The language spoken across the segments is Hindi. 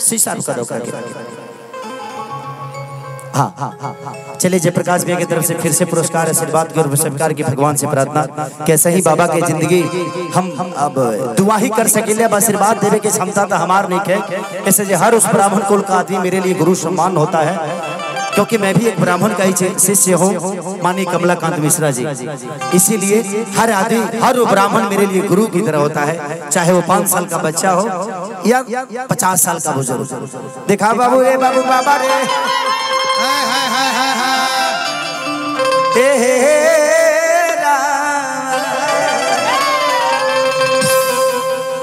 शीशा करो करके हाँ हाँ हाँ चलिए जयप्रकाश भैया की तरफ़ से फिर से पुरस्कार आशीर्वाद की और स्वीकार की भगवान से प्रार्थना। कैसे ही बाबा के ज़िंदगी हम हम अब दुआ ही कर सकेले अब आशीर्वाद देवे की क्षमता तो हमार नहीं है। ऐसे जो हर उस ब्राह्मण कुल का आदमी मेरे लिए गुरु सम्मान होता है क्योंकि मैं भी एक ब्राह्मण का ही शिष्य हूँ मानी कमलाकांत मिश्रा जी। इसीलिए हर आदमी हर ब्राह्मण मेरे लिए गुरु की तरह होता है चाहे वो पाँच साल का बच्चा हो या पचास साल का बुज़ुर्ग। देखा बाबू ए बाबू। बाबा रे। ए हे हे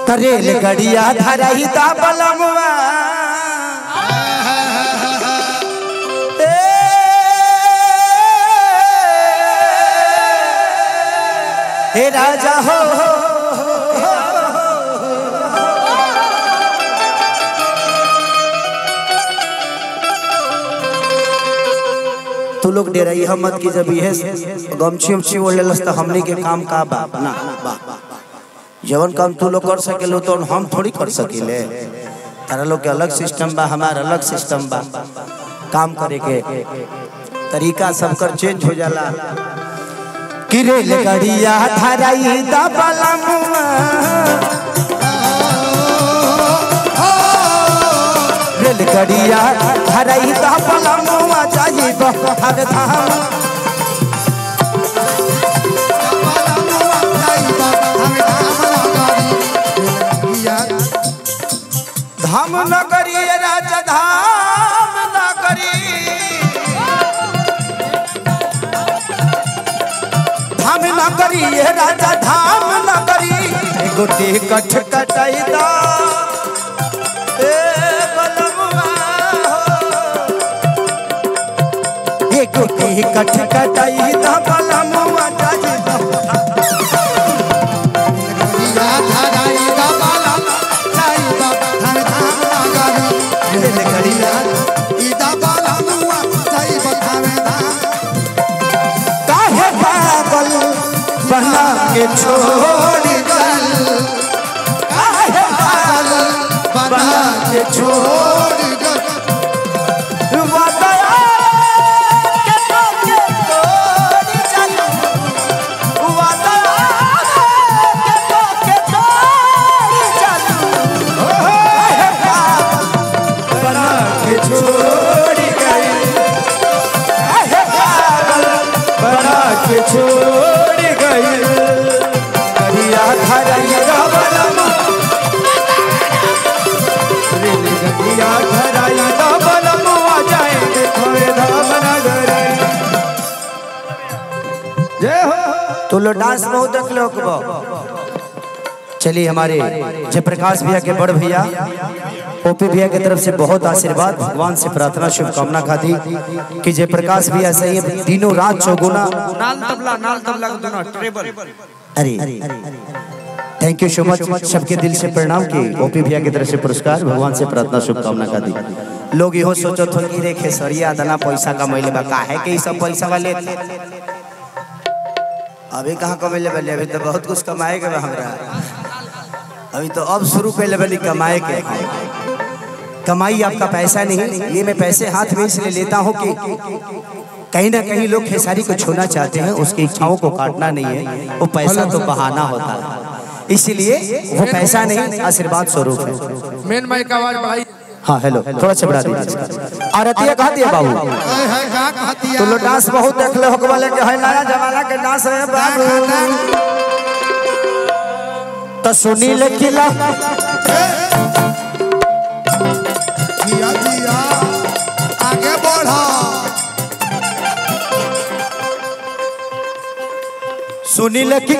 करेल गड़िया धरही दा बलमवा हे राजा हो, हो। तू लोग डेराई मत की जब ये गमछी उमछी ओढ़ लेलस तो हमने के काम का बा, ना। बा जवन काम तू लोग कर सकेलो तो हम थोड़ी कर सकेले। तारा लोग के अलग सिस्टम बा, हमार अलग सिस्टम बा। काम करे के तरीका सबकर चेंज हो जाला। किरेल गड़िया धराई दा गड़िया धराई दा बलमुआ जाई हर धाम। धाम नगरी राजा धाम नगरी। धाम नगरी राजा धाम नगरी। एगो टिकट कटाई दा ए टिकट कटाई दा। बलमुआ जाई दा। रेल गड़िया काहे पागल बना के छोड़ तो लो डांस बहुत देख लो चलिए हमारे जयप्रकाश भैया के बड़ भैया ओपी भैया की तरफ़ से बहुत आशीर्वाद भगवान से प्रार्थना शुभकामना खाती। कि जयप्रकाश भैया सही दिनों रात चौगुना। नाल तबला नाल तबला अरे। थैंक यू सो मच सबके दिल से प्रणाम की। ओपी भैया की तरफ़ से पुरस्कार। भगवान से प्रार्थना शुभकामना खाती लोग इहो सोचो थो कि रे खेसरिया दना पैसा कमैले बा। काहे के सब पैसा वाले अभी कहाँ कमैले बले अभी तो बहुत कुछ कमाए के हमरा। अभी तो अब शुरू कैले बनी कमाए के। कमाई आपका पैसा नहीं ये मैं पैसे हाथ में इसलिए लेता हूँ कि कहीं ना कहीं लोग खेसारी को छूना चाहते हैं उसकी इच्छाओं को काटना नहीं है। वो पैसा तो बहाना होता है। इसीलिए वो पैसा नहीं आशीर्वाद स्वरूप है। मेन माइक आवाज़ बढ़ाई। हाँ हेलो थोड़ा सा बढ़ा दीजिए। आरतिया कहा दिया बाबू? तो लो डांस बहुत देख ले हो वाले के है नया जमाना के डांस है बाबू। तो सुनील किला। आगे बढ़ा। सुनील की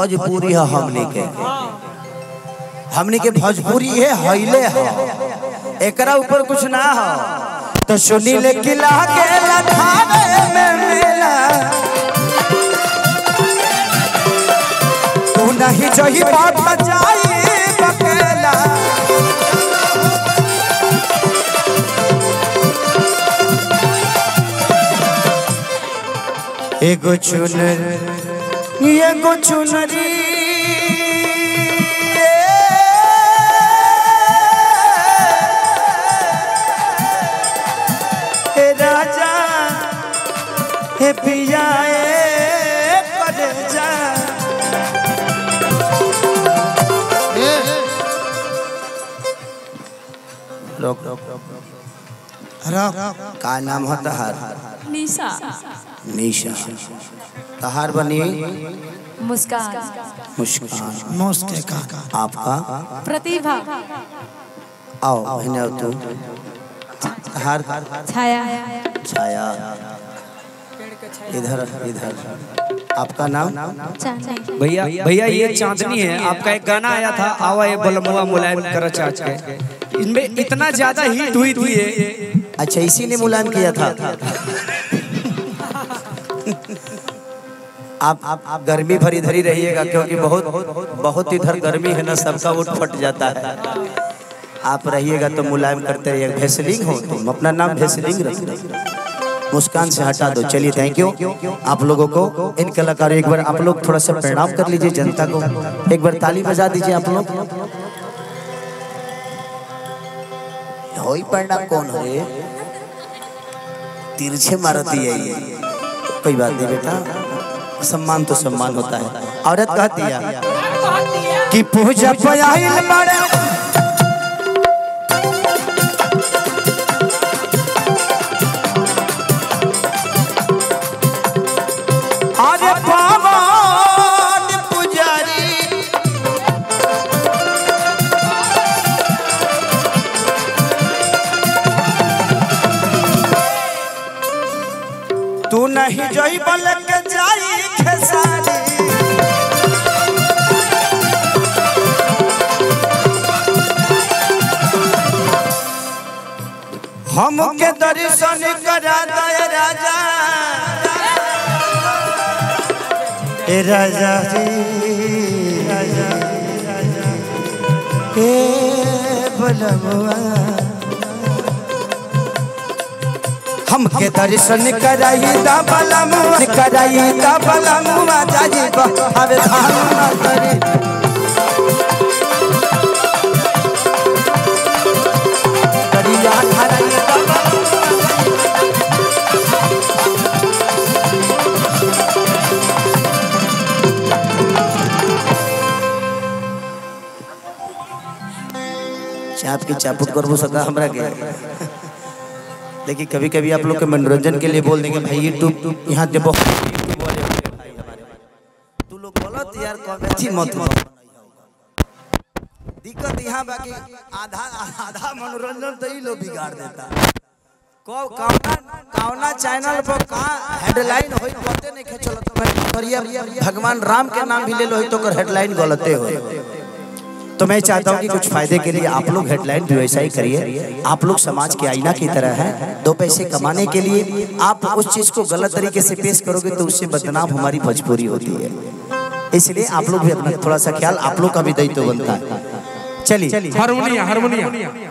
भोजपुरी है हमने के। हमने के भोजपुरी है, हईले है। एकरा ऊपर कुछ ना हो। तो सुनी ले किला के लठावे में मेला। तू नहीं जही बात बचाई बकेला। एक चुनर एगो चुनरी ए राजा हे पिया रोक रोक रोक रख का नाम है तहार। निशा। निशा। तहार बनी मुस्कान। मुस्कान। मौसके का आपका प्रतिभा। आओ बहने आओ तू। तहार। छाया। छाया। इधर इधर। आपका नाम? चांदनी। भैया भैया ये चांदनी है। आपका एक गाना आया था आवा ये बलमुआ मुलायम कर चाच के। इनमें इतना ज़्यादा हिट हुई थी ये। अच्छा इसी ने मुलायम किया था। आप आप आप गर्मी भर इधर ही रहिएगा, क्योंकि बहुत बहुत इधर गर्मी है ना, सबका उठ फट जाता है। आप रहिएगा तो मुलायम करते रहिएगा। भेसलिंग हो, तुम अपना नाम भेसलिंग रख मुस्कान से हटा दो। चलिए थैंक यू आप लोगों को, इन कलाकारों एक बार आप लोग थोड़ा सा प्रणाम कर लीजिए जनता को। एक बार ताली बजा दीजिए आप लोग। होई प्रणाम कौन हो? तिरछे मारती है ये। कोई बात नहीं बेटा। सम्मान तो सम्मान होता है। औरत कहती है कि पूजा पयाइल बड़े नहीं जोई के जाई खेसारी। हमके दर्शन करा दे राजा। ए राजा रे। ए बलमुआ हमके दर्शन कराई दा बलमुआ। कराई दा बलमुआ, जाजी हवे धाम करे करिया खराई दा चाप की चापुट करबो सका हमरा के। देखिए कभी कभी आप लोग के मनोरंजन के लिए बोल देंगे, भाई यूट्यूब यहाँ जब तू लोग गलत यार मत दिक्कत यहाँ बाकी आधा आधा मनोरंजन तो ही लोग बिगाड़ देता। को कौना कौना चैनल पर का हेडलाइन होई, पते नहीं खेचल तो भगवान राम के नाम भी ले लो तो कर हेडलाइन गलते होई। तो मैं चाहता हूँ कि कुछ फ़ायदे के लिए आप लोग हेडलाइन भी वैसा ही करिए। आप लोग समाज के आईना की तरह हैं। दो पैसे कमाने के लिए आप उस चीज़ को गलत तरीके से पेश करोगे तो उससे बदनाम हमारी मजबूरी होती है। इसलिए आप लोग भी अपना थोड़ा सा ख्याल आप लोग का भी दायित्व बनता है। चलिए। हारमोनिया। हारमोनिया।